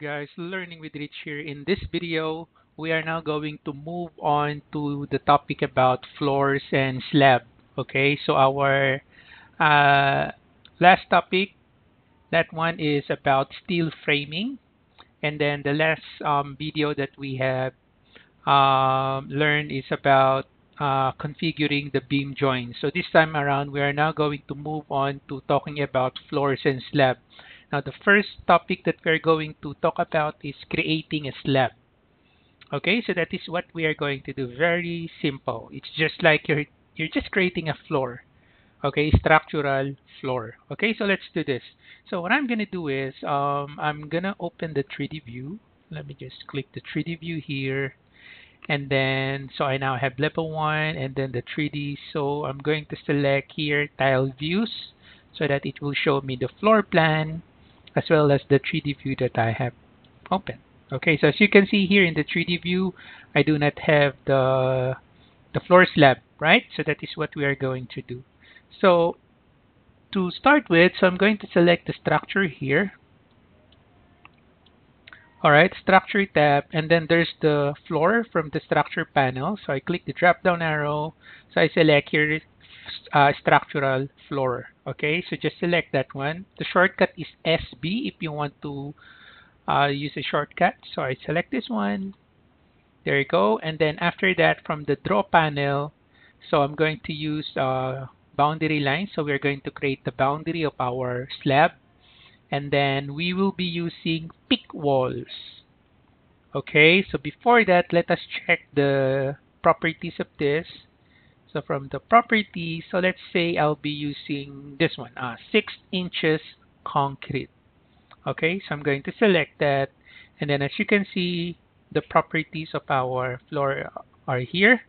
guys? Learning with Rich here. In this video, we are now going to move on to the topic about floors and slab. Okay, so our uh, last topic, that one is about steel framing. And then the last um, video that we have um, learned is about uh, configuring the beam joints. So this time around, we are now going to move on to talking about floors and slab. Now the first topic that we're going to talk about is creating a slab. Okay, so that is what we are going to do. Very simple. It's just like you're you're just creating a floor. Okay, structural floor. Okay, so let's do this. So what I'm gonna do is um, I'm gonna open the 3D view. Let me just click the 3D view here and then so I now have level 1 and then the 3D so I'm going to select here tile views so that it will show me the floor plan as well as the 3D view that I have open okay so as you can see here in the 3D view I do not have the the floor slab right so that is what we are going to do so to start with so I'm going to select the structure here Alright, structure tab, and then there's the floor from the structure panel. So I click the drop down arrow. So I select here uh, structural floor. Okay, so just select that one. The shortcut is SB if you want to uh, use a shortcut. So I select this one. There you go. And then after that, from the draw panel, so I'm going to use uh, boundary line. So we're going to create the boundary of our slab and then we will be using pick walls okay so before that let us check the properties of this so from the properties so let's say I'll be using this one uh, 6 inches concrete okay so I'm going to select that and then as you can see the properties of our floor are here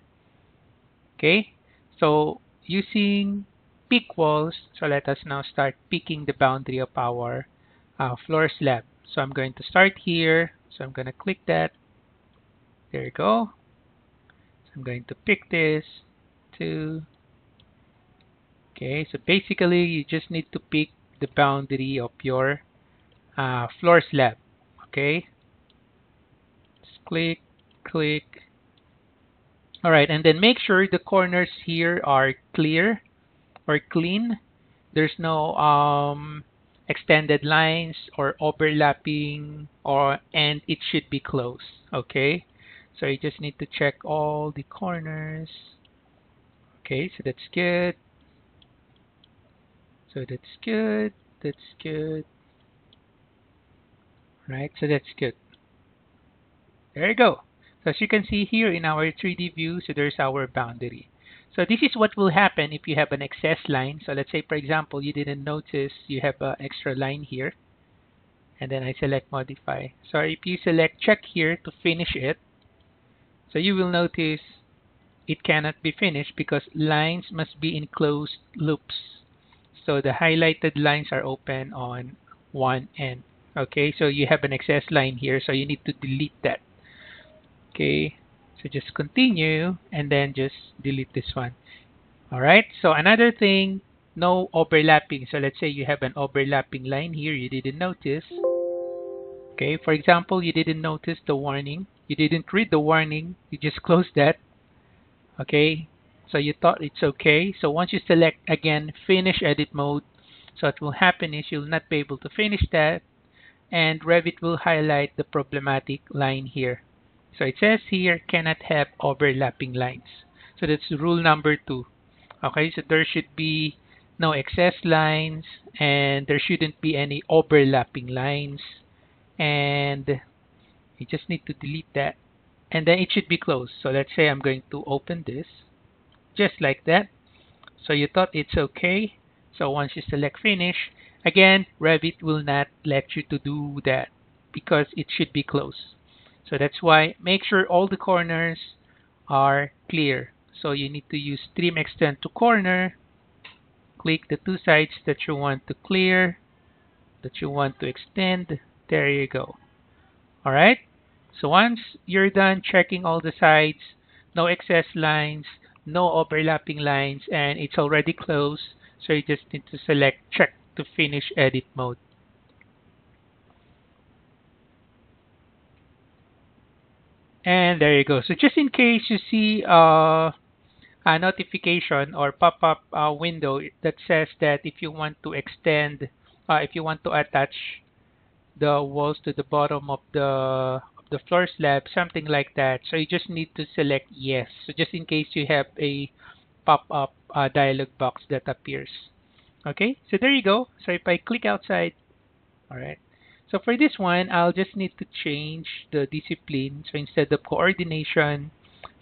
okay so using pick walls. So let us now start picking the boundary of our uh, floor slab. So I'm going to start here. So I'm going to click that. There you go. So I'm going to pick this. Two. Okay, so basically you just need to pick the boundary of your uh, floor slab. Okay. Just click, click. Alright, and then make sure the corners here are clear or clean. There's no um, extended lines or overlapping or and it should be close. Okay, so you just need to check all the corners. Okay, so that's good. So that's good. That's good. Right, so that's good. There you go. So as you can see here in our 3D view, so there's our boundary. So this is what will happen if you have an excess line. So let's say, for example, you didn't notice you have an extra line here. And then I select modify. So if you select check here to finish it, so you will notice it cannot be finished because lines must be in closed loops. So the highlighted lines are open on one end. Okay, so you have an excess line here, so you need to delete that. Okay, so just continue and then just delete this one. All right. So another thing, no overlapping. So let's say you have an overlapping line here. You didn't notice. Okay. For example, you didn't notice the warning. You didn't read the warning. You just closed that. Okay. So you thought it's okay. So once you select again, finish edit mode. So what will happen is you'll not be able to finish that and Revit will highlight the problematic line here. So it says here cannot have overlapping lines. So that's rule number two. Okay, so there should be no excess lines and there shouldn't be any overlapping lines and you just need to delete that and then it should be closed. So let's say I'm going to open this just like that. So you thought it's okay. So once you select finish, again, Revit will not let you to do that because it should be closed. So that's why make sure all the corners are clear. So you need to use trim extend to corner. Click the two sides that you want to clear, that you want to extend. There you go. Alright? So once you're done checking all the sides, no excess lines, no overlapping lines, and it's already closed, so you just need to select check to finish edit mode. And there you go. So just in case you see uh, a notification or pop-up uh, window that says that if you want to extend, uh, if you want to attach the walls to the bottom of the the floor slab, something like that. So you just need to select yes. So just in case you have a pop-up uh, dialog box that appears. Okay, so there you go. So if I click outside, all right. So for this one, I'll just need to change the discipline. So instead of coordination,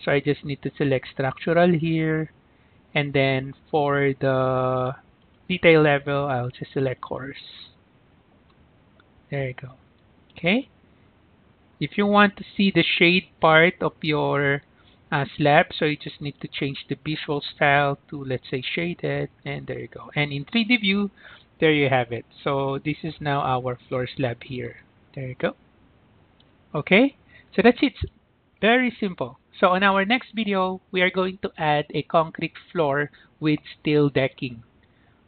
so I just need to select structural here. And then for the detail level, I'll just select coarse. There you go. Okay. If you want to see the shade part of your uh, slab, so you just need to change the visual style to, let's say, shaded. And there you go. And in 3D view, there you have it. So this is now our floor slab here. There you go. Okay. So that's it. Very simple. So on our next video, we are going to add a concrete floor with steel decking.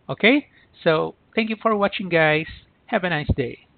Okay. So thank you for watching guys. Have a nice day.